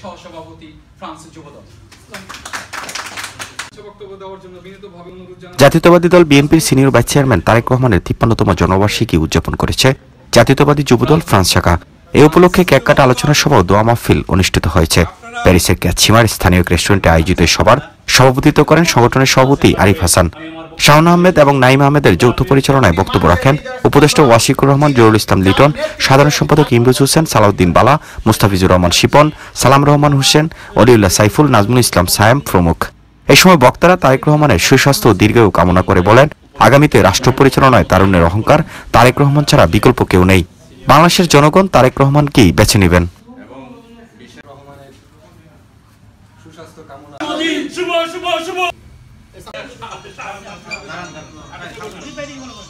সহসভাপতি ফ্রান্স যুবদল। বক্তব্য দেওয়ার জন্য বিনীতভাবে অনুরোধ জানাচ্ছি জাতীয়তাবাদী দল বিএনপির সিনিয়র ভাইস চেয়ারম্যান তারেক রহমানের তিপ্পান্নতম জন্মবার্ষিকী উদযাপন করেছে জাতীয়তাবাদী যুবদল ফ্রান্স শাখা। এ উপলক্ষে কেক কাটা আলোচনা সভা ও দোয়া মাহফিল অনুষ্ঠিত হয়েছে। প্যারিসের ক্যাচিমার স্থানীয় এক রেস্টুরেন্টে আয়োজিত সভার সভাপতিত্ব করেন সংগঠনের সভাপতি আরিফ হাসান। শাহন আহমেদ এবং নাইম আহমেদের যৌথ পরিচালনায় বক্তব্য রাখেন উপদেষ্টা ওয়াশিকুর রহমান, জরুল ইসলাম লিটন, সাধারণ সম্পাদক ইমরুজ হোসেন, সালাউদ্দিন বালা, মুস্তাফিজুর রহমান শিপন, সালাম রহমান হোসেন, অলিউল্লাহ সাইফুল, নাজমুল ইসলাম সায়েম প্রমুখ। এই সময় বক্তারা তারেক রহমানের সুস্বাস্থ্য ও দীর্ঘায়ু কামনা করে বলেন, আগামীতে রাষ্ট্র পরিচালনায় তারুণ্যের অহংকার, তারেক রহমান ছাড়া বিকল্প কেউ নেই। বাংলাদেশের জনগণ তারেক রহমানকেই বেছে নেবেন। Ripeti quello